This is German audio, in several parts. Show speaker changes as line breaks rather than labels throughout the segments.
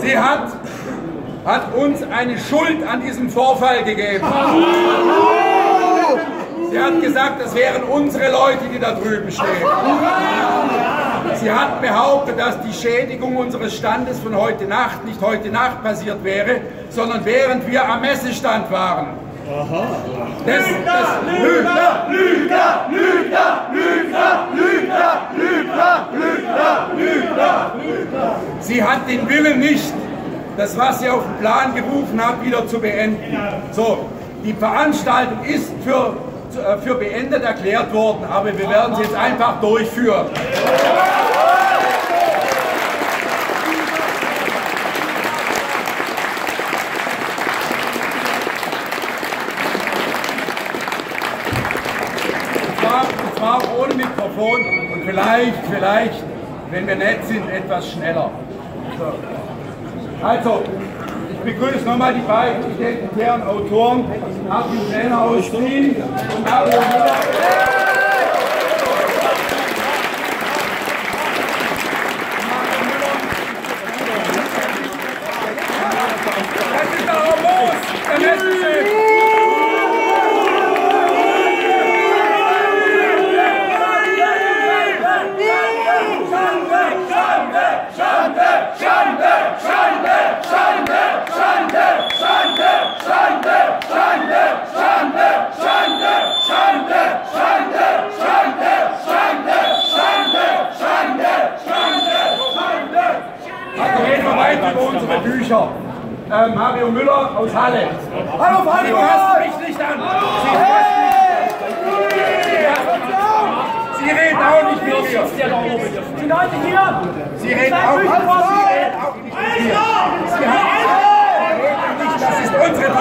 Sie hat, hat uns eine Schuld an diesem Vorfall gegeben. Sie hat gesagt, das wären unsere Leute, die da drüben stehen. Sie hat behauptet, dass die Schädigung unseres Standes von heute Nacht nicht heute Nacht passiert wäre, sondern während wir am Messestand waren. Aha. Das, das, Lügner, Lügner, Lügner, Lügner, Lügner, Lügner, Lügner, Lügner, Lügner. Sie hat den Willen nicht, das, was sie auf den Plan gerufen hat, wieder zu beenden. So, die Veranstaltung ist für, für beendet erklärt worden, aber wir werden sie jetzt einfach durchführen. zwar vielleicht, wenn wir nett sind, etwas schneller. So. Also, ich begrüße nochmal die beiden identitären Autoren, Martin Sellner aus Wien und Mario Müller. Bücher. Äh, Mario Müller aus Halle. Hallo Mario! Sie fassen mich nicht an! Sie, Sie reden auch nicht mit mir!
Die Leute hier!
Sie reden auch nicht mit mir! Sie reden nicht, das ist unsere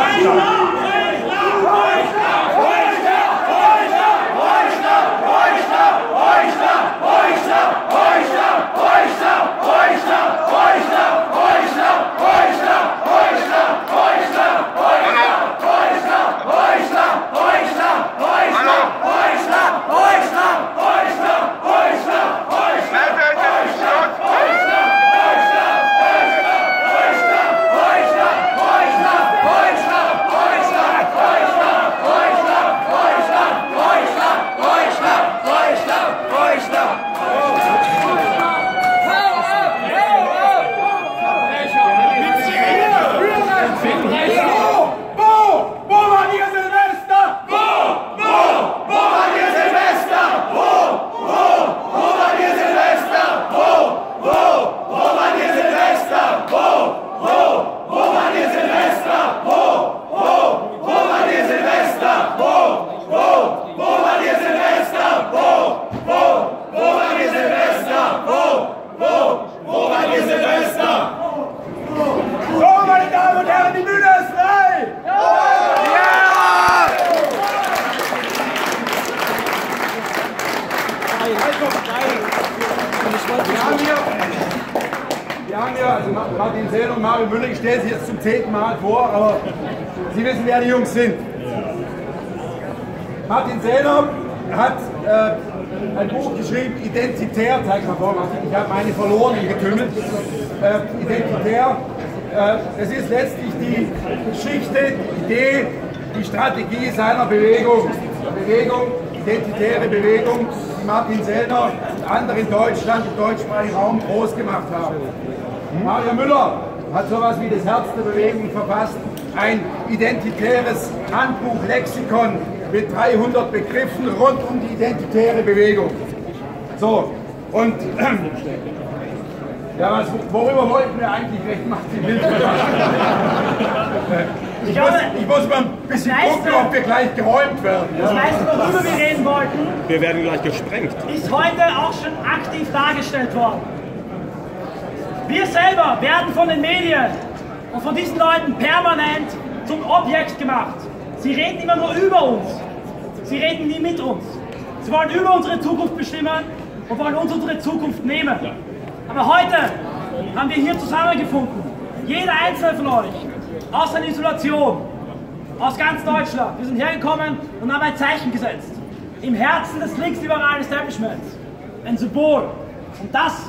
Wo
war in Öster? So, meine Damen und Herren, die Bühne ist frei! Ja!
Wir haben hier, also Martin Sell und Mario Müller, ich stelle sie jetzt zum zehnten Mal vor, aber Sie wissen, wer die Jungs sind. Martin Sellner hat äh, ein Buch geschrieben, Identitär, zeig mal vor, ich habe meine verloren getümmelt. Äh, Identitär, äh, es ist letztlich die Geschichte, die Idee, die Strategie seiner Bewegung. Bewegung, identitäre Bewegung, die Martin Sellner und andere in Deutschland, im deutschsprachigen Raum groß gemacht haben. Mario Müller hat sowas wie das Herz der Bewegung verfasst, ein identitäres Handbuch, Lexikon mit 300 Begriffen rund um die identitäre Bewegung. So, und ja, was, worüber wollten wir eigentlich recht Martin Wildmann ich, muss, ich muss mal ein bisschen gucken, ob wir gleich geräumt werden.
Das meiste, worüber wir reden wollten,
wir werden gleich gesprengt.
ist heute auch schon aktiv dargestellt worden. Wir selber werden von den Medien und von diesen Leuten permanent zum Objekt gemacht. Sie reden immer nur über uns. Sie reden nie mit uns. Sie wollen über unsere Zukunft bestimmen und wollen uns unsere Zukunft nehmen. Aber heute haben wir hier zusammengefunden. Jeder einzelne von euch aus der Isolation, aus ganz Deutschland. Wir sind hergekommen und haben ein Zeichen gesetzt. Im Herzen des linksliberalen Establishments. Ein Symbol. Und das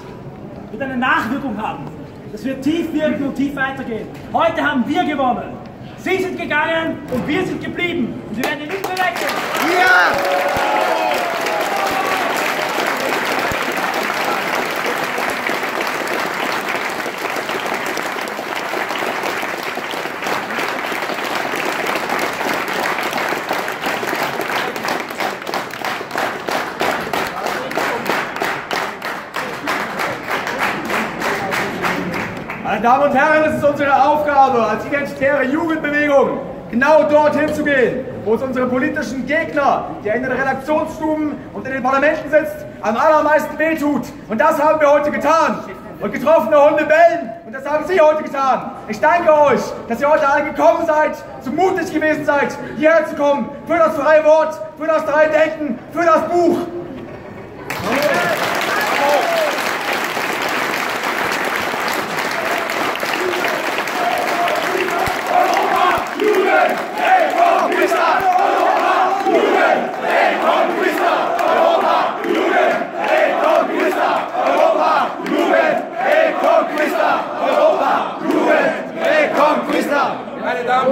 wird eine Nachwirkung haben. Das wird tief wirken und tief weitergehen. Heute haben wir gewonnen. Sie sind gegangen und wir sind geblieben. Und wir werden nicht mehr wechseln.
Ja! Meine Damen und Herren, es ist unsere Aufgabe als identitäre Jugendbewegung, genau dorthin zu gehen, wo es unsere politischen Gegner, der in den Redaktionsstuben und in den Parlamenten sitzt, am allermeisten wehtut. Und das haben wir heute getan. Und getroffene Hunde bellen. Und das haben Sie heute getan. Ich danke euch, dass ihr heute alle gekommen seid, so mutig gewesen seid, hierher zu kommen. Für das freie Wort, für das freie Denken, für das Buch.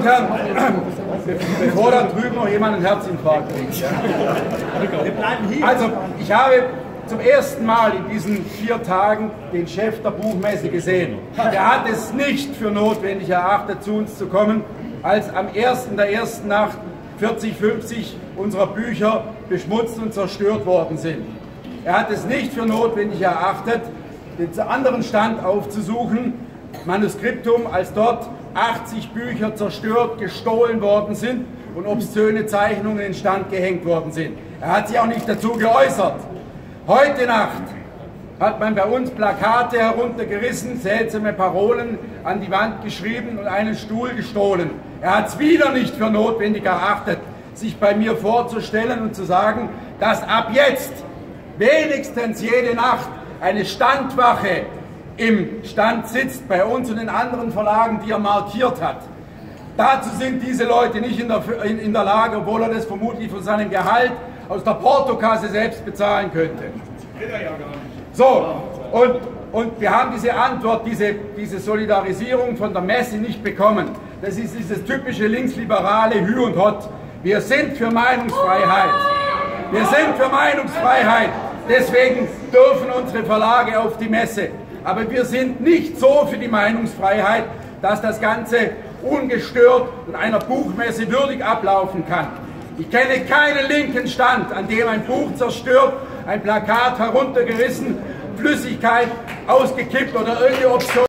Und Herren, bevor da drüben noch jemand einen Herzinfarkt kriegt. Also, ich habe zum ersten Mal in diesen vier Tagen den Chef der Buchmesse gesehen. Er hat es nicht für notwendig erachtet, zu uns zu kommen, als am 1. der ersten Nacht 40, 50 unserer Bücher beschmutzt und zerstört worden sind. Er hat es nicht für notwendig erachtet, den anderen Stand aufzusuchen, Manuskriptum, als dort 80 Bücher zerstört, gestohlen worden sind und obszöne Zeichnungen in Stand gehängt worden sind. Er hat sich auch nicht dazu geäußert. Heute Nacht hat man bei uns Plakate heruntergerissen, seltsame Parolen an die Wand geschrieben und einen Stuhl gestohlen. Er hat es wieder nicht für notwendig erachtet, sich bei mir vorzustellen und zu sagen, dass ab jetzt wenigstens jede Nacht eine Standwache im Stand sitzt, bei uns und in anderen Verlagen, die er markiert hat. Dazu sind diese Leute nicht in der, in, in der Lage, obwohl er das vermutlich von seinem Gehalt aus der Portokasse selbst bezahlen könnte. So, und, und wir haben diese Antwort, diese, diese Solidarisierung von der Messe nicht bekommen. Das ist dieses typische linksliberale Hü und Hott. Wir sind für Meinungsfreiheit. Wir sind für Meinungsfreiheit. Deswegen dürfen unsere Verlage auf die Messe. Aber wir sind nicht so für die Meinungsfreiheit, dass das Ganze ungestört und einer Buchmesse würdig ablaufen kann. Ich kenne keinen linken Stand, an dem ein Buch zerstört, ein Plakat heruntergerissen, Flüssigkeit ausgekippt oder irgendeine Option